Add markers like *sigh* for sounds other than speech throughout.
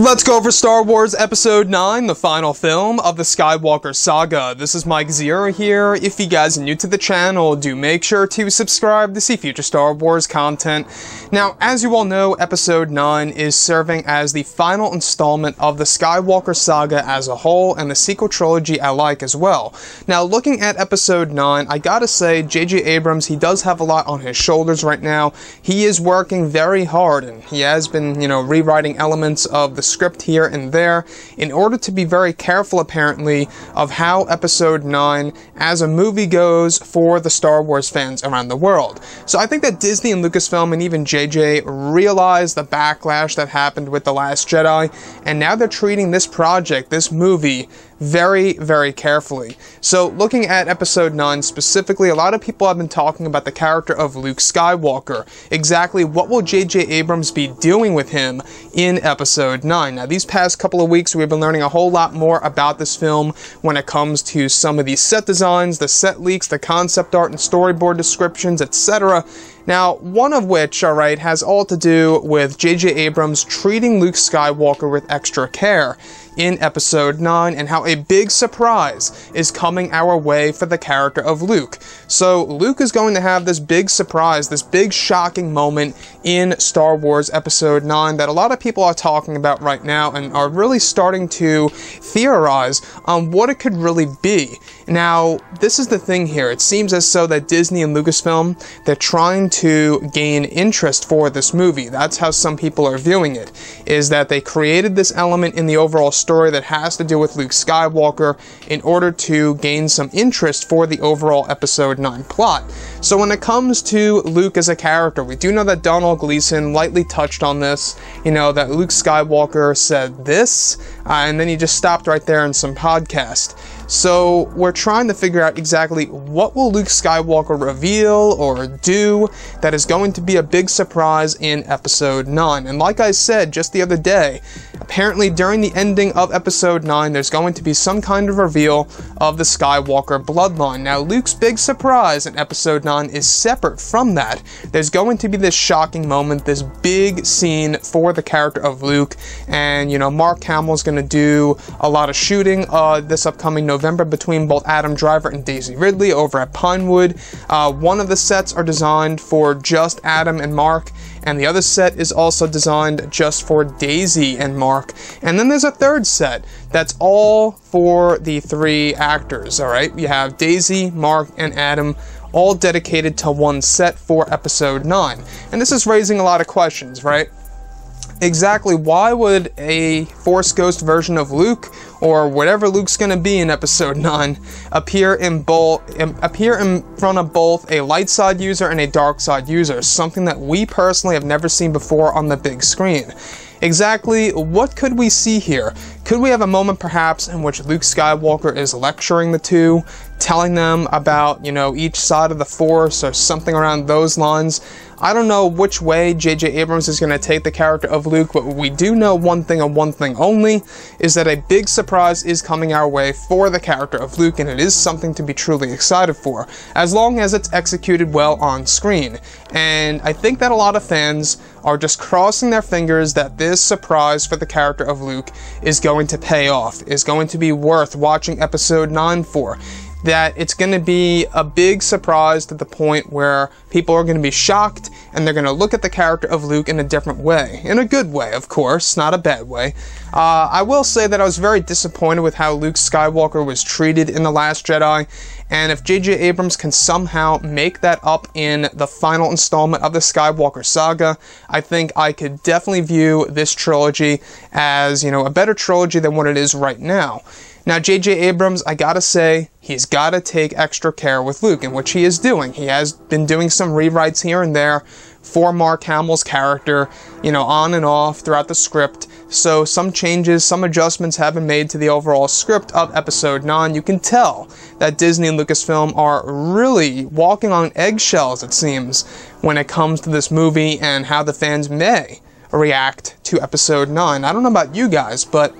Let's go over Star Wars Episode 9, the final film of the Skywalker saga. This is Mike Zeroh here. If you guys are new to the channel, do make sure to subscribe to see future Star Wars content. Now, as you all know, Episode 9 is serving as the final installment of the Skywalker saga as a whole, and the sequel trilogy alike as well. Now, looking at Episode 9, I gotta say, J.J. Abrams, he does have a lot on his shoulders right now. He is working very hard, and he has been, you know, rewriting elements of the script here and there in order to be very careful, apparently, of how Episode 9 as a movie goes for the Star Wars fans around the world. So I think that Disney and Lucasfilm and even JJ realized the backlash that happened with The Last Jedi, and now they're treating this project, this movie, very, very carefully. So, looking at episode 9 specifically, a lot of people have been talking about the character of Luke Skywalker. Exactly what will J.J. Abrams be doing with him in episode 9? Now, these past couple of weeks, we've been learning a whole lot more about this film when it comes to some of these set designs, the set leaks, the concept art and storyboard descriptions, etc. Now, one of which, alright, has all to do with J.J. Abrams treating Luke Skywalker with extra care in episode 9 and how a big surprise is coming our way for the character of Luke. So Luke is going to have this big surprise, this big shocking moment in Star Wars episode 9 that a lot of people are talking about right now and are really starting to theorize on what it could really be. Now, this is the thing here. It seems as though that Disney and Lucasfilm, they're trying to gain interest for this movie. That's how some people are viewing it, is that they created this element in the overall story that has to do with Luke Skywalker in order to gain some interest for the overall episode 9 plot. So when it comes to Luke as a character, we do know that Domhnall Gleeson lightly touched on this, you know, that Luke Skywalker said this, uh, and then he just stopped right there in some podcast. So we're trying to figure out exactly what will Luke Skywalker reveal or do that is going to be a big surprise in episode 9. And like I said just the other day, apparently during the ending of episode 9 there's going to be some kind of reveal of the Skywalker bloodline. Now Luke's big surprise in episode 9 is separate from that. There's going to be this shocking moment, this big scene for the character of Luke and you know Mark Hamill's going to do a lot of shooting uh, this upcoming November November between both Adam Driver and Daisy Ridley over at Pinewood. Uh, one of the sets are designed for just Adam and Mark, and the other set is also designed just for Daisy and Mark. And then there's a third set that's all for the three actors, alright? You have Daisy, Mark, and Adam all dedicated to one set for episode 9. And this is raising a lot of questions, right? Exactly why would a Force Ghost version of Luke, or whatever Luke's gonna be in Episode *laughs* 9, appear in both appear in front of both a light side user and a dark side user, something that we personally have never seen before on the big screen. Exactly what could we see here? Could we have a moment perhaps in which Luke Skywalker is lecturing the two, telling them about, you know, each side of the Force or something around those lines? I don't know which way J.J. Abrams is going to take the character of Luke, but we do know one thing and one thing only, is that a big surprise is coming our way for the character of Luke, and it is something to be truly excited for, as long as it's executed well on screen. And I think that a lot of fans are just crossing their fingers that this surprise for the character of Luke is going to pay off, is going to be worth watching episode 9 for that it's going to be a big surprise to the point where people are going to be shocked and they're going to look at the character of Luke in a different way. In a good way, of course, not a bad way. Uh, I will say that I was very disappointed with how Luke Skywalker was treated in The Last Jedi, and if J.J. Abrams can somehow make that up in the final installment of the Skywalker saga, I think I could definitely view this trilogy as, you know, a better trilogy than what it is right now. Now, J.J. Abrams, I gotta say, he's gotta take extra care with Luke, in which he is doing. He has been doing some rewrites here and there for Mark Hamill's character, you know, on and off throughout the script. So some changes, some adjustments have been made to the overall script of episode 9. You can tell that Disney and Lucasfilm are really walking on eggshells, it seems, when it comes to this movie and how the fans may react to episode 9. I don't know about you guys, but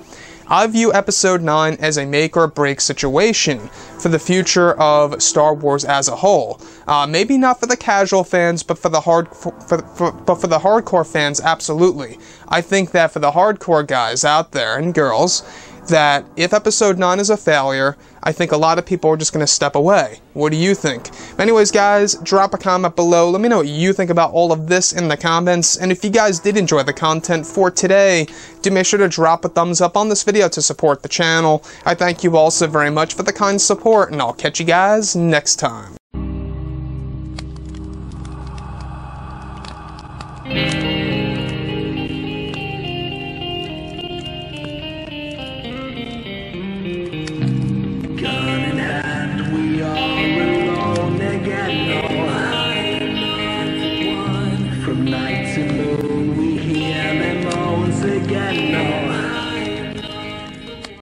I view Episode 9 as a make or break situation for the future of Star Wars as a whole. Uh, maybe not for the casual fans, but for the hard, for, for, but for the hardcore fans, absolutely. I think that for the hardcore guys out there and girls, that if episode 9 is a failure, I think a lot of people are just going to step away. What do you think? Anyways, guys, drop a comment below. Let me know what you think about all of this in the comments. And if you guys did enjoy the content for today, do make sure to drop a thumbs up on this video to support the channel. I thank you all so very much for the kind support, and I'll catch you guys next time.